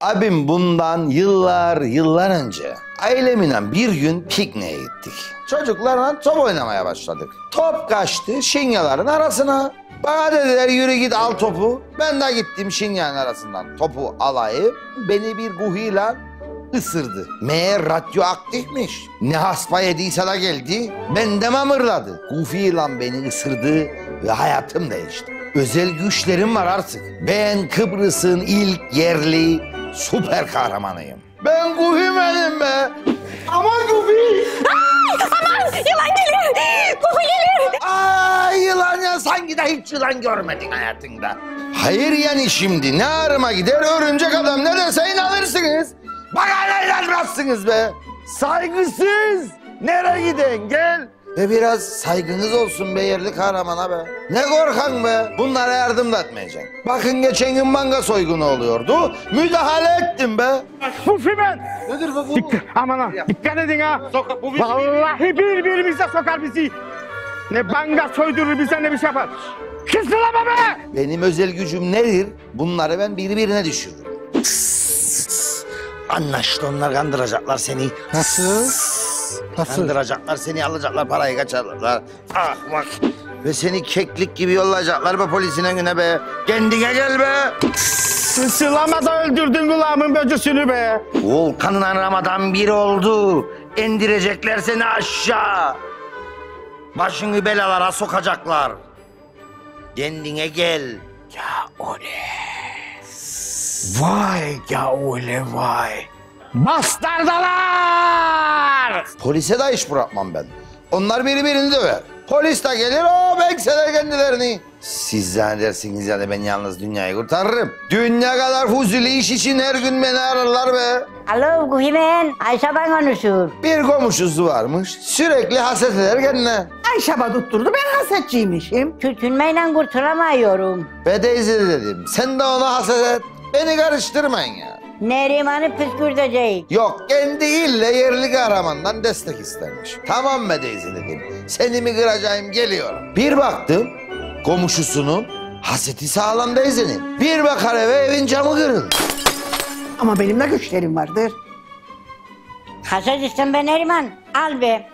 Abim bundan yıllar yıllar önce ailemle bir gün pikniğe gittik. Çocuklarla top oynamaya başladık. Top kaçtı şinyaların arasına. Bana dediler yürü git al topu. Ben de gittim şinyanın arasından topu alayım. Beni bir guhuyla ısırdı. Meğer radyoaktifmiş. Ne haspa yediyse de geldi. Bende mamırladı. Goofy lan beni ısırdı ve hayatım değişti. Özel güçlerim var artık. Ben Kıbrıs'ın ilk yerli süper kahramanıyım. Ben Goofy'menim be. Aman Goofy. Aman yılan geliyor. Kufu geliyor. Ay yılan ya sanki de hiç yılan görmedin hayatında. Hayır yani şimdi ne arıma gider örümcek adam ne dese inanırsınız. Bana ne inanmazsınız be. Saygısız. Nereye giden gel. Ve biraz saygınız olsun be yerli kahramana be. Ne korkan be. Bunlara yardım da etmeyeceksin. Bakın geçen gün manga soygunu oluyordu. Müdahale ettim be. Bu fimen. Nedir bu? Dikkat, aman ha. Dikkat edin ha. Vallahi birbirimize sokar bizi. Ne banga soydurur bize ne bir şey yapar. Kısılama be. Benim özel gücüm nedir? Bunları ben birbirine düşürürüm. Anlaştı onlar kandıracaklar seni. Nasıl? Nasıl? Kandıracaklar seni alacaklar parayı kaçarlar. Ah bak. Ve seni keklik gibi yollayacaklar be polisin önüne be. Kendine gel be. Sısılama da öldürdün kulağımın böcüsünü be. Volkan'la Ramazan bir oldu. İndirecekler seni aşağı. Başını belalara sokacaklar. Kendine gel. Ya ole. Vay ya ole vay. Bastardalar! Polise de iş bırakmam ben. Onlar birbirini döver. Polis de gelir o bekseler kendilerini. Siz zannedersiniz yani ben yalnız dünyayı kurtarırım. Dünya kadar fuzuli iş için her gün beni ararlar be. Alo Kuhimen. Ayşe ben konuşur. Bir komşusu varmış sürekli haset eder kendine. Ayşe bana tutturdu ben hasetçiymişim. Tütünmeyle kurtulamıyorum. Ve teyze dedim sen de ona haset et. Beni karıştırmayın ya. Neriman'ı püskürtecek. Yok kendi ille yerli kahramandan destek istermiş. Tamam be teyze dedim. Seni mi kıracağım geliyorum. Bir baktım komşusunun haseti sağlam teyzenin. Bir bakar eve evin camı kırıldı. Ama benim de güçlerim vardır. Haset istem ben Neriman. Al be.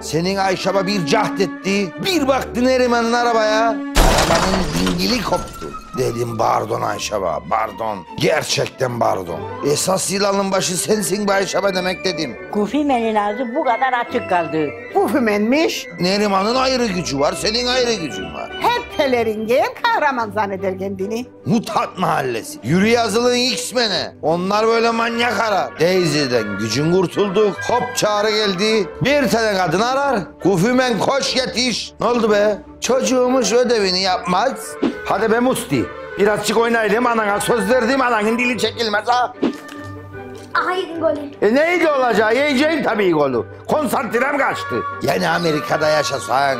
Senin Ayşe'ma bir cahd etti. Bir baktı Neriman'ın arabaya. Arabanın dingili koptu. Dedim pardon Ayşe'ba pardon. Gerçekten pardon. Esas yılanın başı sensin be Ayşe'ba demek dedim. Kuhimen'in ağzı bu kadar açık kaldı. Bu fümenmiş. Neriman'ın ayrı gücü var, senin ayrı gücün var. Hep pelerin giyer kahraman zanneder kendini. Mutat mahallesi. Yürü yazılın X-Men'e. Onlar böyle manyak arar. Daisy'den gücün kurtulduk. Hop çağrı geldi. Bir tane kadın arar. Kufümen koş yetiş. Ne oldu be? Çocuğumuş ödevini yapmaz. Hadi be Musti. Birazcık oynayalım anana söz verdim ananın dili çekilmez ha. Yedin golü. E neydi olacağı? Yiyeceğim tabii golü. Konsantrem kaçtı. Yani Amerika'da yaşasan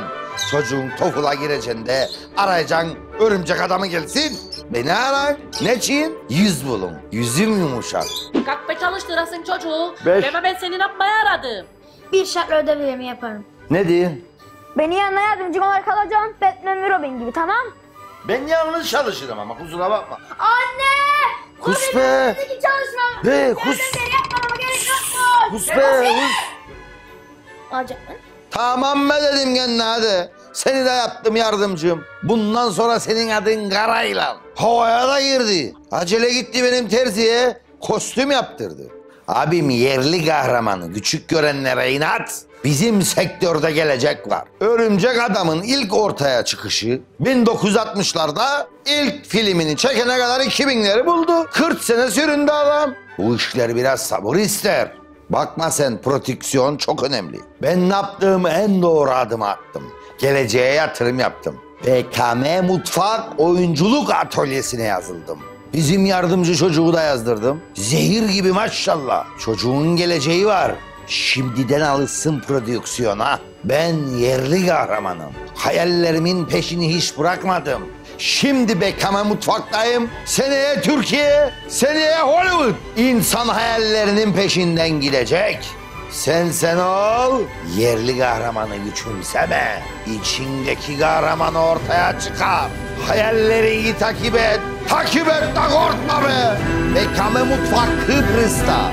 çocuğun tokula gireceksin de arayacaksın örümcek adamı gelsin. Beni aran. Ne için? Yüz bulun. Yüzüm yumuşak. Kalk be çalıştırasın çocuğu. Beş. Deme ben seni yapmaya aradım. Bir şartla ödevlerimi yaparım. Ne diyor? Beni yanına yardımcı olarak kalacağım. Batman ve Robin gibi tamam? Ben yalnız çalışırım ama kusura bakma. Anne! Kus be. Çalışmam. Be kus. Ödevleri yapmama gerek yok mu? Kus be kus. Alacak mı? Tamam be dedim kendine hadi. Seni de yaptım yardımcım. Bundan sonra senin adın Karaylan. Havaya da girdi. Acele gitti benim terziye. Kostüm yaptırdı. Abim yerli kahramanı. Küçük görenlere inat. Bizim sektörde gelecek var. Örümcek Adam'ın ilk ortaya çıkışı 1960'larda ilk filmini çekene kadar 2000'leri buldu. 40 sene süründü adam. Bu işler biraz sabır ister. Bakma sen prodüksiyon çok önemli. Ben ne yaptığım en doğru adımı attım. Geleceğe yatırım yaptım. BKM Mutfak Oyunculuk Atölyesi'ne yazıldım. Bizim yardımcı çocuğu da yazdırdım. Zehir gibi maşallah. Çocuğun geleceği var. Şimdiden alışsın prodüksiyona. Ben yerli kahramanım. Hayallerimin peşini hiç bırakmadım. Şimdi Beckham'a mutfaktayım. Seneye Türkiye, seneye Hollywood. İnsan hayallerinin peşinden gidecek. Sen sen ol, yerli kahramanı küçümseme. İçindeki kahramanı ortaya çıkar. Hayallerini takip et, takip et de korkma be. Bekame Mutfak Kıbrıs'ta.